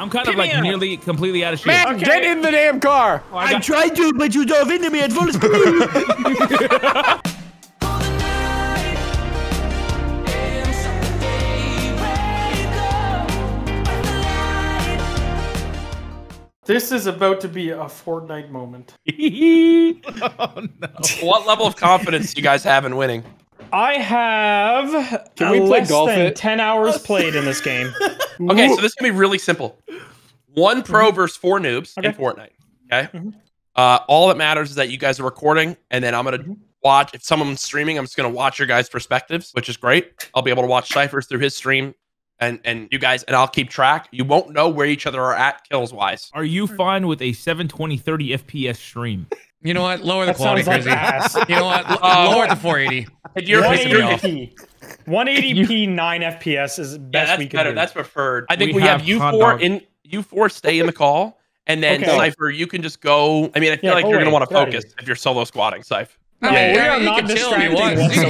I'm kind Get of like me out. nearly completely out of shape. Man, Okay. get in the damn car. Oh, I got- tried to, but you dove into me at full speed. This is about to be a Fortnite moment. oh no. What level of confidence do you guys have in winning? I have Can we play less golf than it? 10 hours played in this game. Okay, so this is gonna be really simple. One pro versus four noobs in Mm-hmm. Okay. Fortnite. Okay. Mhm. Uh, all that matters is that you guys are recording, and then I'm gonna Mhm. watch. If someone's streaming, I'm just gonna watch your guys' perspectives, which is great. I'll be able to watch Sypher's through his stream, and and you guys, and I'll keep track. You won't know where each other are at kills wise. Are you fine with a 720 30 FPS stream? You know what? Lower the That quality, sounds like Crazy. ass. You know what? Uh, lower the 480. You're, if you're- yeah, 180p. 180p 9 FPS is the best that's we can better. do. That's preferred. I think We we, have, have you four in. You four stay in the call, and then Okay. Sypher, you can just go. I mean, I feel Yeah, like you're gonna want to focus if you're solo squatting, Sypher. I No, mean, we I are mean, you not can chill if you You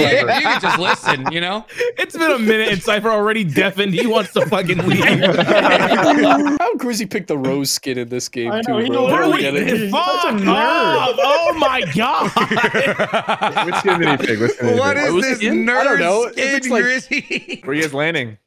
can, you can just listen, you know? It's been a minute and Sypher already deafened. He wants to fucking leave. How Grizzy picked the rose skin in this game I too, know, he bro? literally I it. Fuck a nerd. Oh my god. Which skin did he pick? Which skin did he What pick? is Who's this skin? nerd I don't know. It skin looks like- Grizzy? Where he is landing?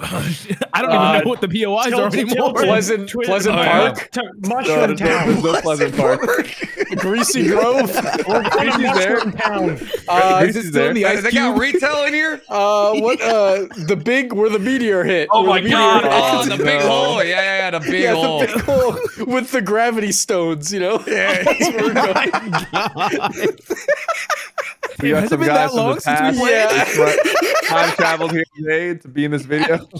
I don't Uh, even know what the POIs are anymore. Pleasant, Pleasant Oh. Park, To Mushroom no, Town. there's no Pleasant Park. Greasy Grove. We're Greasy's there. Mushroom Town. Uh, is it still in the there. ice They got cube? retail in here? uh, what? Uh, the big where the meteor hit. Oh my the God. Oh, the big No. hole. Yeah, yeah, yeah, the big yeah, hole. the big hole with the gravity stones. You know. Yeah. That's we're got Has it some been guys that from long the since we past. played? Yeah. Time traveled here today to be in this video.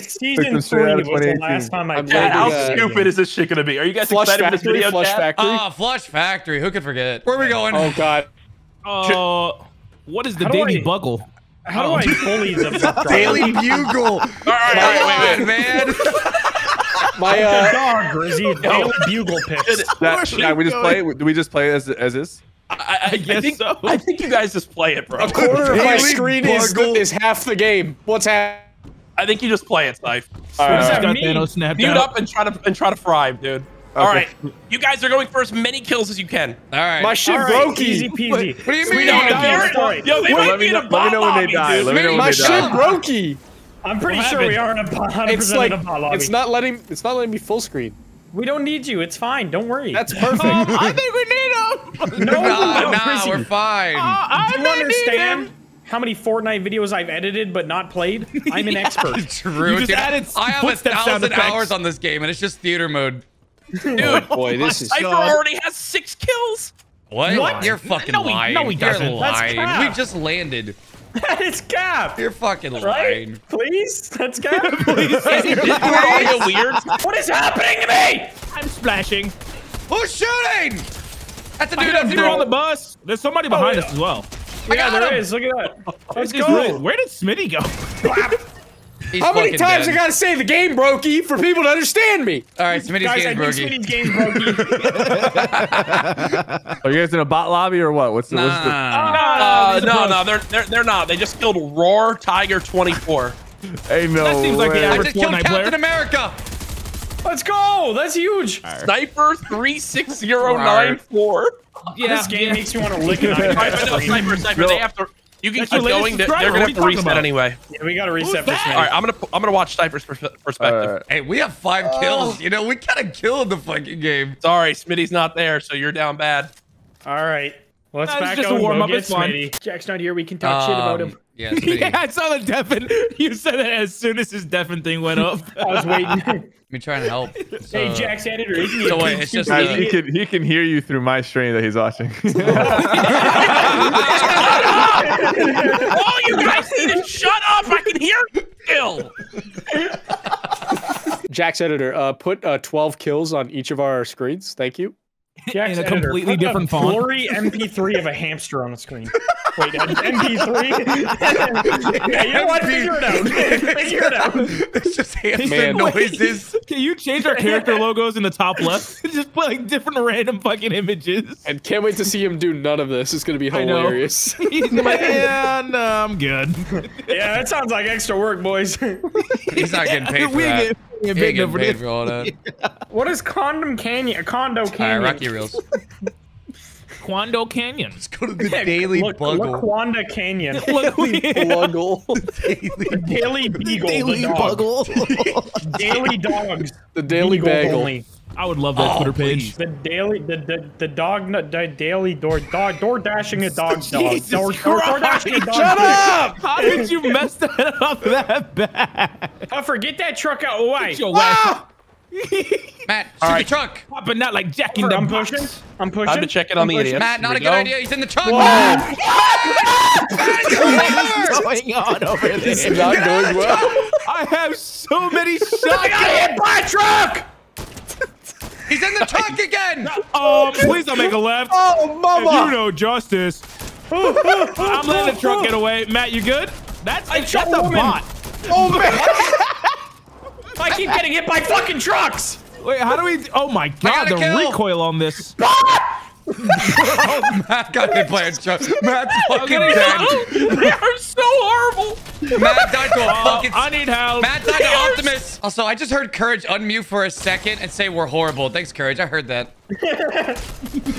Season them straight three was the 2018. last time I I'm played. How Yeah. stupid is this shit gonna be? Are you guys Flush excited for this Factory. video, Flush Chad? Factory. Ah, Flush Factory. Who could forget? Where are we going? Oh God. Uh, what is the How Daily I- Bugle? How do I bully the fuck Daily Bugle. All right, all right, wait, wait, man. My uh. dog, Grizzy? Daily Bugle picks. That, yeah, we just play. it? Do we just play it as as is? I, I, I guess think, so. I think you guys just play it, bro. A quarter of my screen is, is half the game. What's happening? I think you just play it, Sypher. All does right. that mean? Thanos snapped Mute out. up and try to and try to fry, dude. All right, you guys are going for as many kills as you can. All right. My shit All right, broke. easy peasy. What do you mean? on Yeah, the Yo, story. Yo, they Well, might let be me in know- a let me know when they lobby, die. dude. Let me know when My they shit die. brokey. I'm pretty What sure we happened? are in a 100% It's like in a bot lobby. it's not letting it's not letting me full screen. We don't need you. It's fine. Don't worry. That's perfect. Um, I think we need him. no, Nah, no, nah, Grizzy. we're fine. I Do you understand how many Fortnite videos I've edited but not played? I'm an expert. True. You just dude. added I have a footstep thousand hours on this game, and it's just theater mode. Dude, Boy, this is Sypher God. already has six kills. What? What? You're fucking No, he- lying. no, he You're doesn't. That's lying. cap. We just landed. that is cap. You're fucking Right? lying. Please? That's cap. Is this audio weird? what is happening to me? I'm splashing. Who's shooting? That's a dude got up through on the bus. There's somebody behind yeah. us as well. I Yeah, got there him. is. Look at that. Let's go. really- Where did Smitty go? He's How many times dead. I gotta say the game brokey for people to understand me? All right, Smitty's Guys, I game, think Brokey. Smitty's game's broken. Are you guys in a bot lobby or what? What's the, what's the Nah. Uh, no, no, they're, they're they're not. They just killed Roar Tiger 24. Hey, no That seems like the way. I average just killed Fortnite Captain player. America. Let's go. That's huge. Sniper 36094. Yeah, This game yeah. makes you want to lick it. All right, but Sniper, Sniper, they have to. You can That's keep going. They're, they're gonna have to are you talking reset about? anyway. Yeah, we got to reset for that? All right, I'm gonna I'm gonna watch Sniper's perspective. Uh, Hey, we have five kills. You know, we kind of killed the fucking game. Sorry, Smitty's not there, so you're down bad. All right. Let's Nah, it's back just out a and warm-up, get it's fine. Smitty. Jack's not here. We can talk shit about him. Yeah, Yeah, I saw the deafen. You said that as soon as his deafen thing went up. I was waiting. Let me try and help. So, hey, Jack's editor. Isn't he? So a wait, it's just Guys, he can he can hear you through my stream that he's watching. All you guys need is shut up. I can hear you still. Jack's editor, uh, put uh, 12 kills on each of our screens. Thank you. Jack's in a editor. completely Put different a font. Blurry MP3 of a hamster on the screen. Wait, an MP3? yeah, you know what? Figure it out. Figure it out. it's just hamster Man. noises. Can you change our character logos in the top left? Just put like different random fucking images. And can't wait to see him do none of this. It's going to be hilarious. He's like, yeah, no, I'm good. Yeah, that sounds like extra work, boys. He's not getting paid for that. Get Yeah, He big ain't getting paid for all that. What is Condom Canyon? Condo All right, Canyon. Rocky Reels. Quando Canyon. Let's go to the Yeah, Daily look, Bugle. Laquanda Canyon. Pluggle. Daily Beagle. Daily the dog. Buggle. Daily Dogs. The Daily Beagle Bagel. only. I would love that Oh, Twitter page. The daily, the the, the dog, nut- the daily door, dog, door dashing a dog, dog, Jesus door, door, door dashing a dog. Shut up! How did you mess that up that bad? Oh, forget that truck out of the way. Get your ass ah! Matt, shoot the truck. popping out like Jack in the I'm Box. pushing. I'm pushing. Time to check in on I'm the pushing. idiots. Matt, not a we good go. idea. He's in the truck. What's going on over It's there? not going well. I have so many shots. I got hit by a truck. He's in the truck again. Oh, please don't make a left. Oh, If you know justice. I'm letting the truck get away. Matt, you good? That's, that's shot a woman. bot. Oh, man! I keep getting hit by fucking trucks. Wait, how do we? Oh my god, the kill. recoil on this. Matt got hit by a truck. Matt's fucking dead. they are so horrible. Matt died to a Uh, fucking. I need help. Matt died to Optimus. Also, I just heard Courage unmute for a second and say we're horrible. Thanks, Courage. I heard that.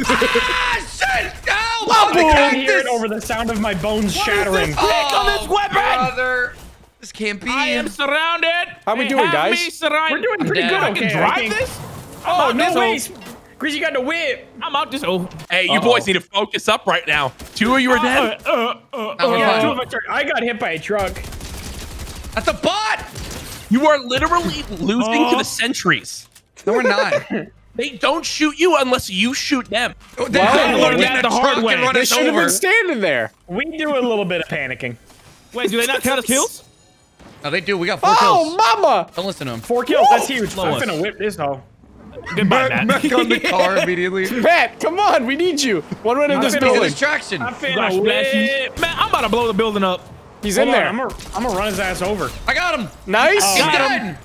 ah, shit! Help! I can cactus! hear it over the sound of my bones shattering. Pick on this weapon! Brother. This can't be. I am surrounded. How are we They doing, guys? We're doing pretty dead. good. I I Okay, can drive think- this. Oh I'm no out way! This. Greasy got the whip. I'm out this. Oh, Hey, you Uh-oh. boys need to focus up right now. Two of you are uh, dead. uh, uh, No, uh, Yeah, two of us are- I got hit by a truck. That's a bot. You are literally losing to Oh. the sentries. No, we're not. They don't shoot you unless you shoot them. They I will learned that in the hard truck way. and run They us should have over. been standing there. We do a little bit of panicking. Wait, do they not count as kills? No, they do. We got four Oh, kills. Oh, mama! Don't listen to him. Four kills. That's huge. I'm gonna whip this hoe. Goodbye, Matt. Back on the car immediately. Matt, come on, we need you. One run in I'm this finna He's a building. distraction. I'm finna Flash whip. Man, I'm about to blow the building up. He's Hold in on, there. I'm gonna, I'm gonna run his ass over. I got him. Nice. Oh, He's Got dead.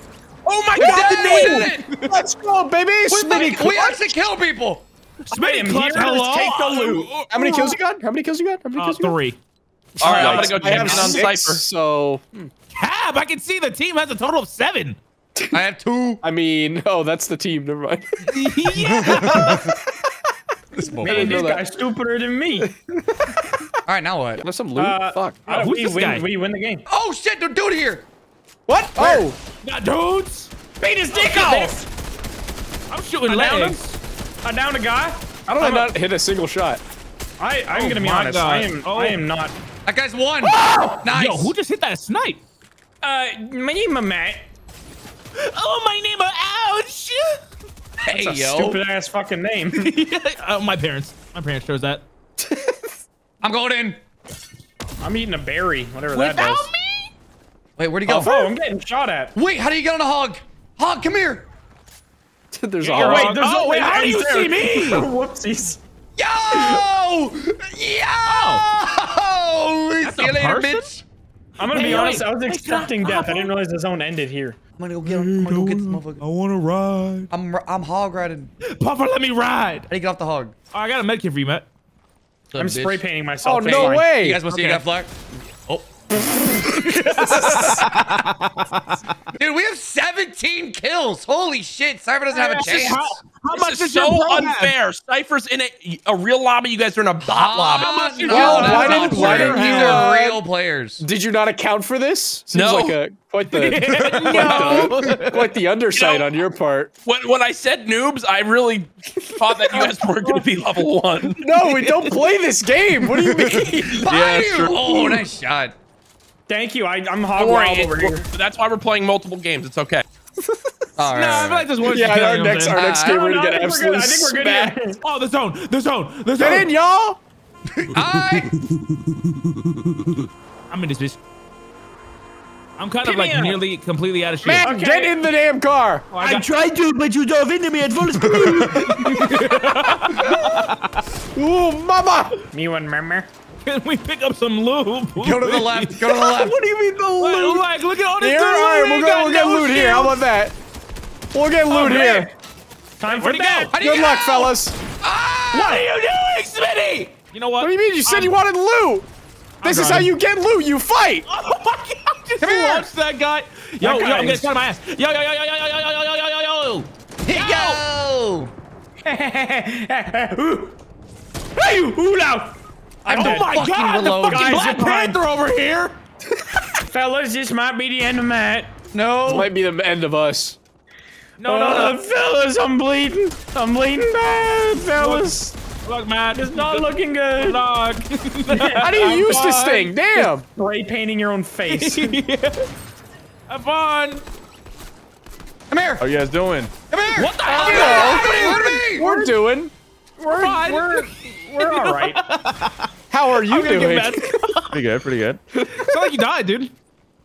Oh my He's god, the dead. name! We did it. Let's go, baby. We, Smitty fucking- we clutch. actually kill people. Smitty am clutch, here to hello. take the loot. How many kills you got? How many kills you got? How many Uh, kills you got? three. All right, I'm gonna go I check on six, Sypher. So, Cab, I can see the team has a total of seven. I have two. I mean, oh, that's the team. Never mind. yeah. This Man, this that. guy's stupider than me. All right, now what? There's some loot. Uh, Fuck. uh, who's we, this win, guy? we win the game. Oh shit! They're doing here. What? Oh, Got dudes. Beat his dick off. I'm shooting I downed. I downed a guy. how did I not hit a single shot? I, I'm Oh gonna be honest. God. I am. Oh. I am not. That guy's won. Nice. Yo, who just hit that snipe? Uh, my name is Matt. Oh, my name. Ouch. hey That's a yo. stupid ass fucking name. uh, my parents. My parents chose that. I'm going in. I'm eating a berry, whatever that Without does. me? Wait, where'd he go? Oh, I'm getting shot at. Wait, how do you get on a hog? Hog, come here. There's You're all. right. Wait, there's Oh, no wait, how do you see me? Whoopsies. Yo! Yo! That's See you a later, person? bitch. I'm gonna Hey, be honest. I was expecting stop. death. I didn't realize the zone ended here. I'm gonna go get him. I'm gonna go get this motherfucker. I want to ride. I'm I'm hog riding. Puffer, let me ride. How do you get off the hog? Oh, I got a medkit for you, Matt. I'm Bitch. spray painting myself. Oh no fine. way! You guys want to see Okay. that flag? Oh. Dude, we have 17 kills. Holy shit. Sypher doesn't have a chance. How, how This much is is so your pro have? unfair. Sypher's in a, a real lobby. You guys are in a bot lobby. Much is no, why didn't- why fair. didn't These you, are uh, real players. Did you not account for this? Seems No. like a quite the no. quite the undersight You know- on your part. When, when I said noobs, I really thought that you guys weren't going to be level one. No, we don't play this game. What do you mean? Fire! sure. Oh, nice shot. Thank you. I, I'm hog Don't wild over here. That's why we're playing multiple games. It's okay. All right. No, I feel like this one's yeah, just our killing, you know next what our next Uh, game we're gonna I get think we're absolutely I think we're good smacked. here. saying? Oh, the zone, the zone, the zone. Get in, y'all. I, I'm in this bitch. I'm kind Get of like me out. nearly completely out of shape. Man, Okay. get in the damn car. Oh, I I got- tried to, but you dove into me at full speed. Ooh, mama. Me and Murmur. Can we pick up some loot? go to the left. Go to the left. What do you mean the loot? Like, look at all this Here, loot. all right, We we'll ain't go. We'll get no loot here. How about that? We'll get loot great. Oh, here. Time for Where'd he bed. go? How do you Good luck, go? fellas. Ah, what are you doing, Smitty? You know what? What do you mean? You said I'm- you wanted loot. This is how you get loot. You fight. Oh my god! Come here. Launch that guy. Yo, That yo, guy I'm gonna is- start my ass. Yo, yo, yo, yo, yo, yo, yo, yo, yo, yo, yo, yo. Yo! Hey, you, ooh, now. I'm Oh dead. my fucking god, reload. the fucking Guys, Black it's fine. Panther over here. Fellas, this might be the end of Matt. No. Might be the end of us. No, no, Uh, no. fellas, I'm bleeding. I'm bleeding bad, fellas. Look, man, It's not looking good. Dog. How do you use this thing? Damn. Spray painting your own face. Have fun. Come here. How you guys doing? Come here. What the hell? What do you mean? We're doing. we're, Fine. we're, we're all right. How are you doing? Pretty good, pretty good. Sound like you died, dude.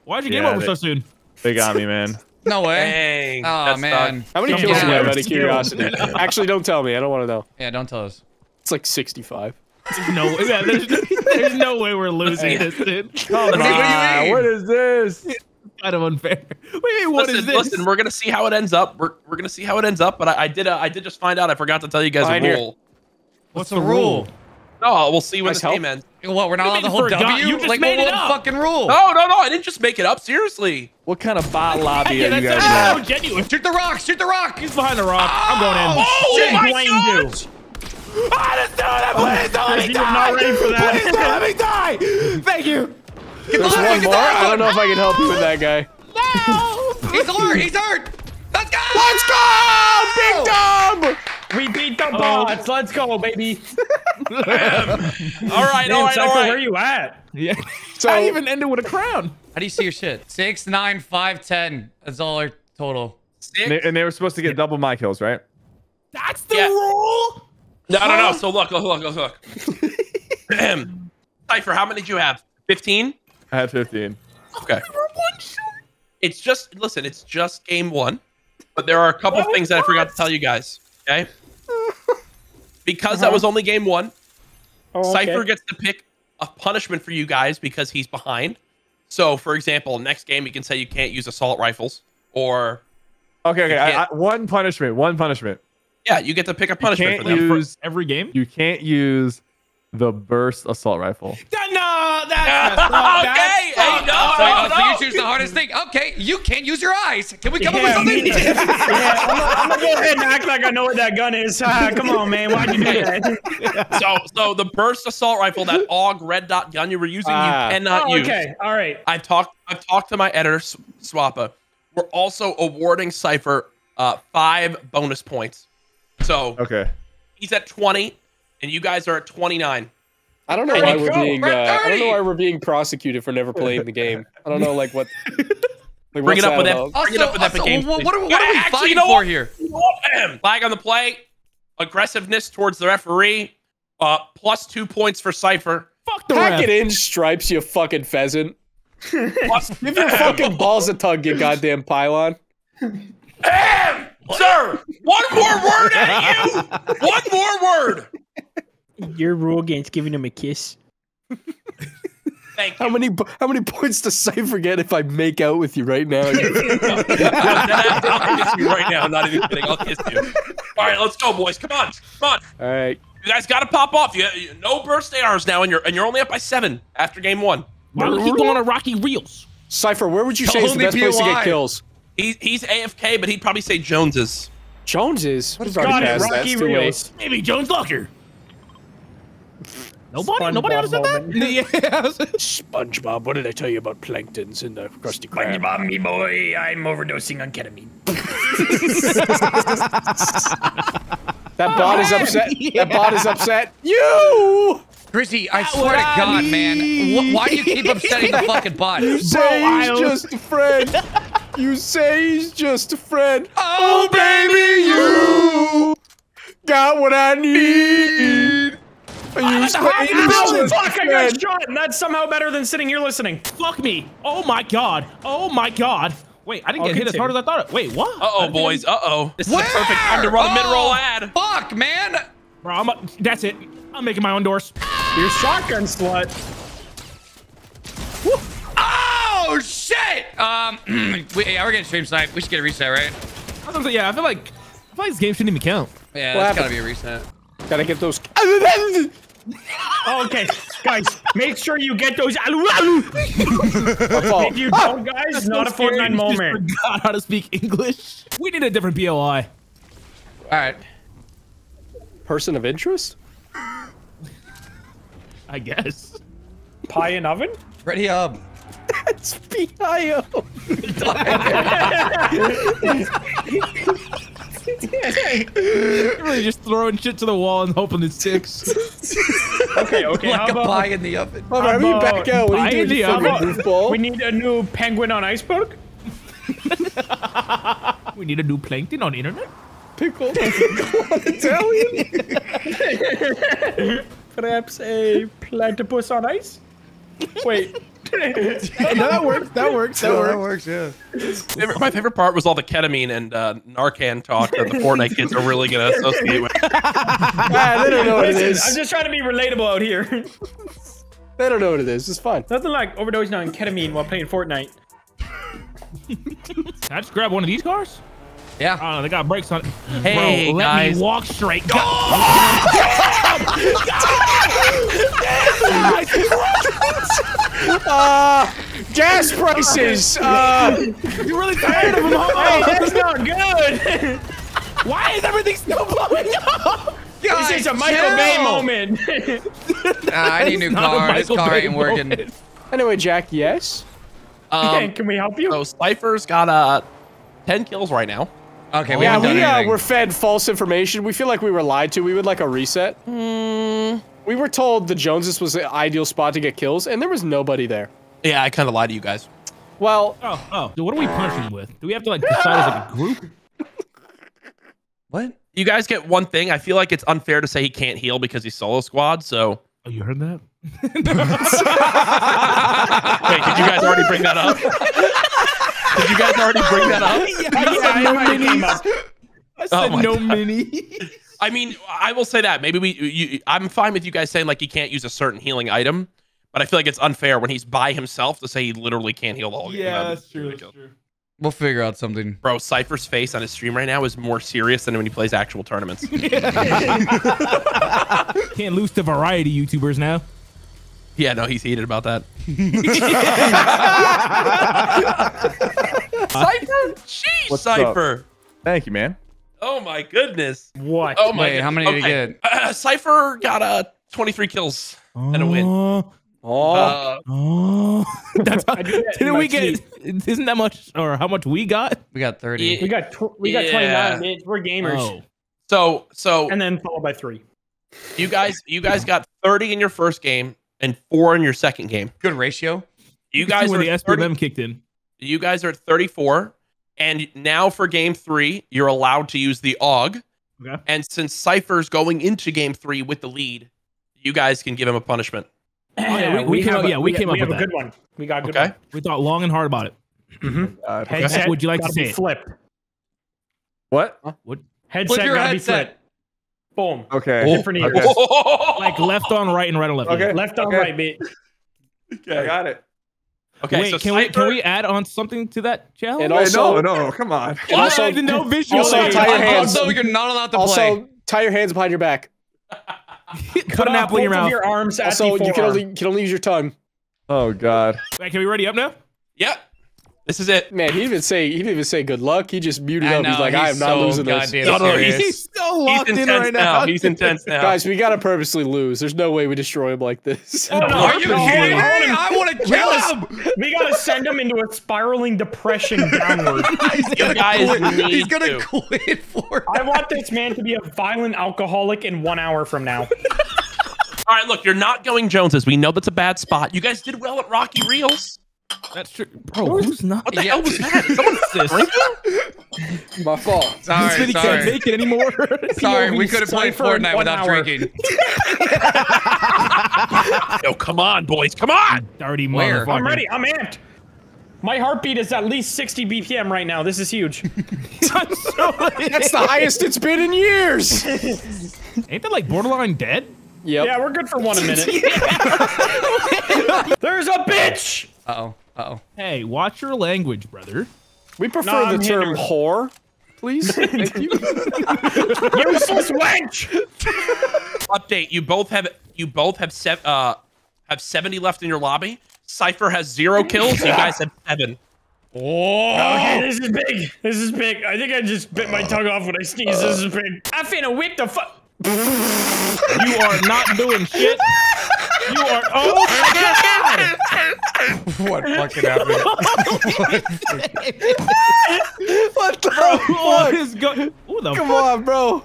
Why'd you game Yeah, over they- so soon? They got me, man. No way. Dang. Oh that's man. How many kills do you have out of curiosity? Actually, don't tell me. I don't want to know. Yeah, don't tell us. It's like 65. There's no, yeah, there's, there's no way we're losing this, dude. Come what do you on, mean? what is this? Kind of unfair. Wait, what is listen, this? listen, we're gonna see how it ends up. We're, we're gonna see how it ends up. But I, I did uh, I did just find out. I forgot to tell you guys Fine a here. rule. What's the rule? No, we'll see when Guys, this help. game ends. What? We're not allowed mean to hold? W? You just like made what, it up. fucking rule? No, no, no! I didn't just make it up. Seriously. What kind of bot lobby yeah, are you that's guys so in? genuine. Shoot the rock! Shoot the rock! He's behind the rock. I'm going in. Oh shit. my Blame god! you. Ah, just do it! Please don't let me die! not ready for that. Please don't let me die! Thank you! There's the one get more. the I don't know if I can help you with that guy. No! He's hurt! He's hurt! Let's go! Let's go, Big Dom! We beat the oh, bots. Let's go, baby. All right, all right, all Sypher, where right. you at? Yeah. So- I even ended with a crown. How do you see your shit? Six, nine, five, ten. That's all our total. Six. And they, and they were supposed to get double my kills, right? That's the Yeah. rule? No, no, no. So look, look, look, look, look. Ahem. Sypher, how many did you have? Fifteen. I had 15. Okay. It's just listen. It's just game one, but there are a couple things that I forgot to tell you guys. Okay. Because that uh-huh. was only game one, Oh, okay. Sypher gets to pick a punishment for you guys because he's behind. So, for example, next game you can say you can't use assault rifles, or Okay, okay. I, I, one punishment. One punishment. yeah, you get to pick a punishment can't for them. use- Every game? You can't use the burst assault rifle. No, that's messed up. Okay, That's hey, no, up. So, no, uh, so no. you choose the hardest thing. Okay, you can't use your eyes. Can we come Yeah, up with something? yeah, I'm gonna, gonna go ahead and act like I know what that gun is. Ah, come on, man. Why'd you do that? so, so the burst assault rifle, that AUG red dot gun you were using, Ah. you cannot Oh, use. okay. All right. I've talked. I've talked to my editor, Swappa. We're also awarding Sypher uh, five bonus points. So Okay. he's at twenty, and you guys are at twenty nine. I don't know why we're being. Uh, I don't know why we're being prosecuted for never playing the game. I don't know, like what. Like, Bring it up with that. about? Bring it up with Epic also, Games. what, please. what are, what are we actually, fighting you know for what? here? Flag on the play, aggressiveness towards the referee, uh, plus two points for Sypher. Fuck the Pack ref. it in, stripes, you fucking pheasant. Plus, Give your fucking balls a tug, you goddamn pylon. Ahem! sir. One more word at you. One more word. Your rule against giving him a kiss. Thank you. How many how many points does Sypher get if I make out with you right now? No, I'll kiss you right now. I'm not even kidding. I'll kiss you. All right, let's go, boys. Come on, come on. All right. You guys got to pop off. You, you no burst ARs now, and you're and you're only up by seven after game one. Why do we keep going on Rocky Reels? Sypher, where would you say is the Only best place to get kills? He, he's AFK, but he'd probably say Jones's. Jones's. We've Got it. that. Rocky It's too. Reels. Maybe Jones Locker. Nobody? SpongeBob Nobody understood that? Yeah. SpongeBob, what did I tell you about planktons in the Krusty Krab? SpongeBob, me boy, I'm overdosing on ketamine. Oh, that bot is upset. That bot is upset. You Chrissy, I That swear to I God, man. need. Wh- why do you keep upsetting the fucking bot? You say I he's just a friend. You say he's just a friend. Oh, oh baby, you got what I need. You say hell? he's Ow, Fuck, I got shot, and that's somehow better than sitting here listening. Fuck me. Oh my god. Oh my god. Wait, I didn't I'll get hit as continue. hard as I thought. It. Wait, what? Uh oh, I didn't- boys. Uh oh. This is Where? the perfect time to run a mid roll Oh, ad. Fuck, man. Bro, I'm a, that's it. I'm making my own doors. You're shotgun slut. Oh shit. Um, we, yeah, we're getting stream snipe. We should get a reset, right? I was say, yeah, I feel like I feel like this game shouldn't even count. Yeah, What that's happened? gotta be a reset. Gotta get those. Oh, okay. guys, make sure you get those. Alu, alu. My fault. If you don't, guys, not a So scary, Fortnite you just moment. Forgot how to speak English. We need a different BOI. All right. Person of interest? I guess. Pie and oven. Ready up. It's PIO. You're really just throwing shit to the wall and hoping it sticks. Okay, okay. how Like a about- pie in the oven. Mama, how you back out? What are you doing, you the oven. We need a new penguin on iceberg. we need a new plankton on internet. Pickle. Italian? Perhaps a platypus on ice. Wait. No, that works. That works. That works. works, yeah. My favorite part was all the ketamine and uh, Narcan talk that the Fortnite kids are really going to associate with. Ah, they don't know what it Listen, is. I'm just trying to be relatable out here. They don't know what it is. It's fine. Nothing like overdosing on ketamine while playing Fortnite. Can I just grab one of these cars? Yeah. I don't know. They got brakes on it. Hey, Bro, let guys. me walk straight. Go! Uh, gas prices. Uh, You're really tired of them all. That's not good. Why is everything still blowing up? this is a Michael chill. Bay moment. Nah, I need a new Not a car. This Michael car Bay ain't working. moment. anyway, Jack, yes? Um, Can we help you? so Sypher's got uh, 10 kills right now. Okay, we Yeah, haven't done we uh, anything. were fed false information. We feel like we were lied to. We would like a reset. We were told the Joneses was the ideal spot to get kills, and there was nobody there. Yeah, I kind of lied to you guys. Well, Oh, oh. So what are we punching with? Do we have to like decide as like a group? What? You guys get one thing. I feel like it's unfair to say he can't heal because he's solo squad. So Oh, you heard that? wait, did you guys already bring that up? did you guys already bring that up? I said no minis. Oh I Oh said my no God. mini. I mean, I will say that maybe we. You, I'm fine with you guys saying like he can't use a certain healing item, but I feel like it's unfair when he's by himself to say he literally can't heal the whole game. That'd be ridiculous. We'll figure out something. Bro, Sypher's face on his stream right now is more serious than when he plays actual tournaments. Can't lose to variety YouTubers now. yeah, no, he's heated about that. Sypher? Jeez, What's up? Sypher. Thank you, man. Oh my goodness. What? Oh my Wait, how many goodness. did he get? Uh, Sypher got uh, 23 kills and a win. Oh, oh, Uh, oh. That's how, I do that didn't we get? Isn't that much, or how much we got? We got 30. Yeah. We got tw- we got Yeah. 29 bits. We're gamers. Oh, so, so And then followed by three. you guys, you guys got 30 in your first game and four in your second game. Good ratio. You guys when are the at 30 SPM kicked in. You guys are at 34. And now for game three, you're allowed to use the AUG. Okay. And since Sypher's going into game three with the lead, you guys can give him a punishment. Oh, yeah, we- we came up- a- yeah, we came up we have with a that. good one. We got a good Okay. one. We thought long and hard about it. Mm-hmm. Oh God. Headset. Would you like to gotta say be it? flipped? What? Headset Flip your gotta be headset. flipped. Boom. Okay. Oh. Different Okay. ears. Like left on right and right on left. Okay. left. Left on Okay. right, bit. I got it. Okay, Wait, so can we can we add on something to that challenge? And Wait, also- no, no, come on. and also, I didn't know visually. also tie your hands. Also, you're not allowed to also play. tie your hands behind your back. Put an apple in your mouth. your arms at Also, you can only can only use your tongue. Oh God. Wait, can we ready up now? Yep. This is it. Man, he didn't even say he didn't even say good luck. He just muted I up. He's know, like, I am he's not so losing this. goddamn No, no, serious. he's- so He's locked in right now. now. He's intense now. Guys, we gotta purposely lose. There's no way we destroy him like this. Oh, no, Are you kidding me? I want to kill him. We gotta send him into a spiraling depression downward. He's gonna guys quit. He's gonna to. quit for I want this man to be a violent alcoholic in one hour from now. All right, look, you're not going Joneses. We know that's a bad spot. You guys did well at Rocky Reels. That's true, bro. Who's not? What the Yeah. hell was that? Someone this? My fault. Sorry, He can't take it anymore. Sorry, we could have played Fortnite without hour. drinking. Yo, come on, boys. Come on. Dirty Where? motherfucker. I'm ready. I'm amped. My heartbeat is at least 60 BPM right now. This is huge. That's the highest it's been in years. Ain't that like borderline dead? Yep. Yeah, we're good for one a minute. There's a bitch. Uh oh. Uh oh. Hey, watch your language, brother. We prefer No, I'm the term hitting- whore, please. Thank you. Useless wench. Update. You both have you both have sev- uh have 70 left in your lobby. Cypher has zero kills. You guys have seven. Okay, this is big. This is big. I think I just bit my tongue off when I sneezed. This is big. I finna whip the fuck. You are not doing shit. You are. Oh my god! What fucking happened? What the What fuck? is going? Who the Come fuck? on, bro.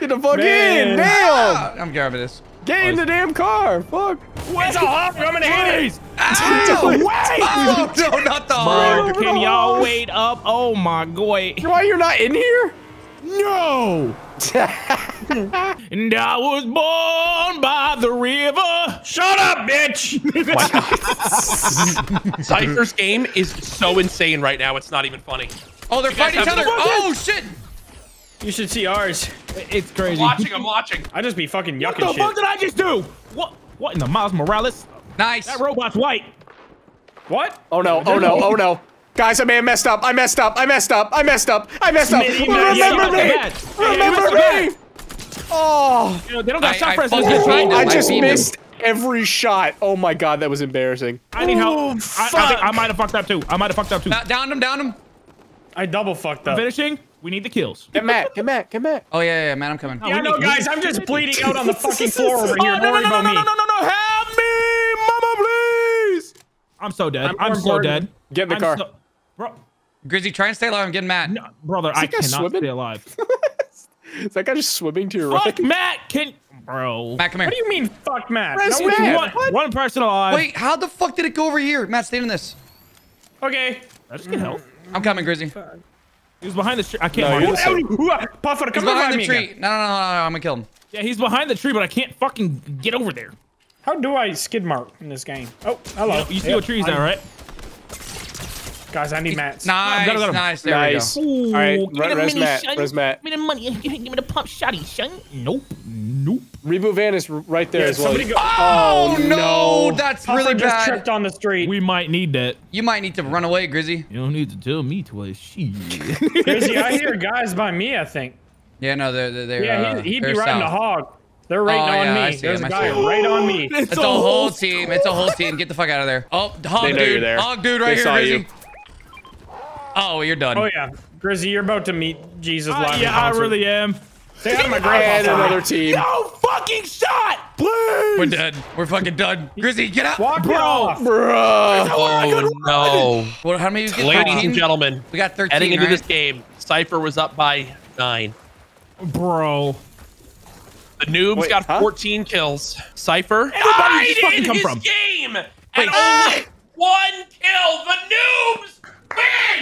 Get the fuck Man. in. Damn. Ah, I'm grabbing this. Get in the damn car. Fuck. It's a hawk. I'm gonna hit it. Oh, no, not the hog. Can y'all wait up? Oh my god! Why you're not in here? No! and I was born by the river. Shut up, bitch. Sypher's game is so insane right now. It's not even funny. Oh, they're guys fighting each other. Oh, shit. You should see ours. It's crazy. I'm Watching, I'm watching. I just be fucking yucking shit. What yucking the fuck shit. did I just do? What? What in the Miles Morales? Nice. That robot's white. What? Oh no, oh no, oh no. Guys, I may have messed up. I messed up. I messed up. I messed up. I messed up. Smitty, Remember man, me. yeah, yeah, Remember yeah, me. Oh, You know, they don't got I- shot I press. I, tried to. I I just missed every shot. Oh my god, that was embarrassing. I need help. Ooh, I, I, think. I might have fucked up too. I might have fucked up too. Da- Down him, down him. I double fucked up. Finishing. We need the kills. Get Matt. Get Matt. Get Matt. Oh, yeah, yeah, yeah, man, I'm coming. Oh, yeah, no, guys, I'm just bleeding out on the fucking floor over here. Oh, no, no, no, no, no, no, no, no, no! Help me, mama, please! I'm so dead. I'm I'm, so dead. Get in the I'm car. so- bro, Grizzy, try and stay alive. I'm getting mad. no, brother, I that guy cannot swimming? stay alive. Is that guy just swimming to your Fuck right? Fuck Matt, can bro? Matt, come here. What do you mean, fuck Matt? Where's No, it's Matt? one- One, one person alive. Wait, how the fuck did it go over here? Matt, stay in this. Okay. I just get help. I'm coming, Grizzly. He was behind the tree. I can't. No, mark him. Uh, the. Puffer, come behind behind the tree. No, no, no, no, no, I'm gonna kill him. Yeah, he's behind the tree, but I can't fucking get over there. How do I skid mark in this game? Oh, hello. You see Yep, what trees I'm- now, right? Guys, I need mats. Nice, got him, got him. nice. There Nice. we go. Ooh, All right, give me re- the res mini, Matt, son. res Matt. Give me the money. Give me the pump shotty, son. Nope. Nope. Reboot van is right there Yeah, as well. go. Oh, no, no. that's Puffer really just tripped on the street. We might need that. You might need to run away, Grizzy. You don't need to tell me twice. Shit. Grizzy, I hear guys by me, I think. Yeah, no, they're they're, they're Yeah, uh, he'd, he'd be they're riding south. a hog. They're right Oh, on yeah, I me. see There's him, a I see guy him. right on me. It's, It's a whole team. It's a whole team. Get the fuck out of there. Oh, hog They know dude. you're there. Hog dude right They here, saw Grizzy. you. Oh, you're done. Oh yeah, Grizzy, you're about to meet Jesus Uh, yeah, I really am. Stay out of my And grandpa's another team. No fucking shot, please. We're dead. We're fucking done. Grizzy, get out. Walk Bro. off. Bruh. Oh no. What, how many? you get? Ladies and gentlemen, We got 13, heading into right? this game, Sypher was up by nine. Bro. The noobs Wait, got huh? 14 kills. Sypher Everybody died just fucking in come from. game and only one kill. The noobs win.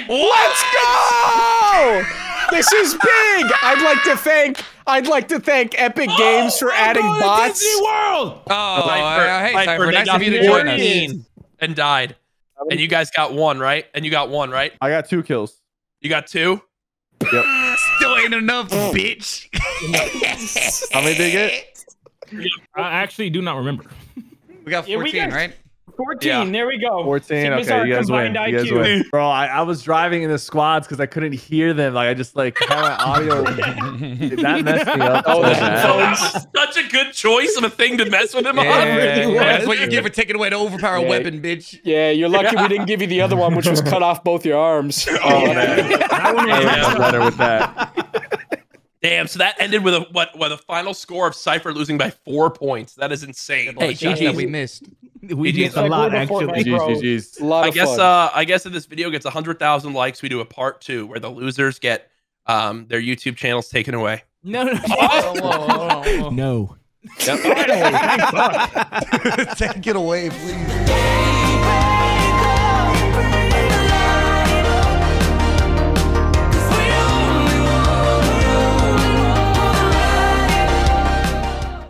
Let's go! This is big. I'd like to thank I'd like to thank Epic Games for adding Going to bots. Disney World. Oh, uh, hey, Sypher. they Nice got of you to join us. 14 and died. And you guys got one, right? And you got one, right? I got two kills. You got two. Yep. Still ain't enough, bitch. How many did you get? I actually do not remember. We got Yeah, we 14, got- right? 14. Yeah. There we go. 14. Give us Okay, our you guys win. combined You guys win. Bro, I, I was driving in the squads because I couldn't hear them. Like I just like had my audio. that messed me up. Oh, so the Such a good choice of a thing to mess with him Yeah, on. yeah, that's what you get for taking away the overpower Yeah. weapon, bitch. Yeah, you're lucky we didn't give you the other one, which was cut off both your arms. Oh man, I was better with that. Damn. So that ended with a what? With a final score of Sypher losing by four points. That is insane. Hey, shots that we missed. We did did a lot, we're the Fortnite actually. GG's, GG's. A lot I of guess fun. uh I guess if this video gets 100,000 likes, we do a part 2 where the losers get um their YouTube channels taken away. No, no, Whoa, whoa, whoa, whoa. no. Take it away, please.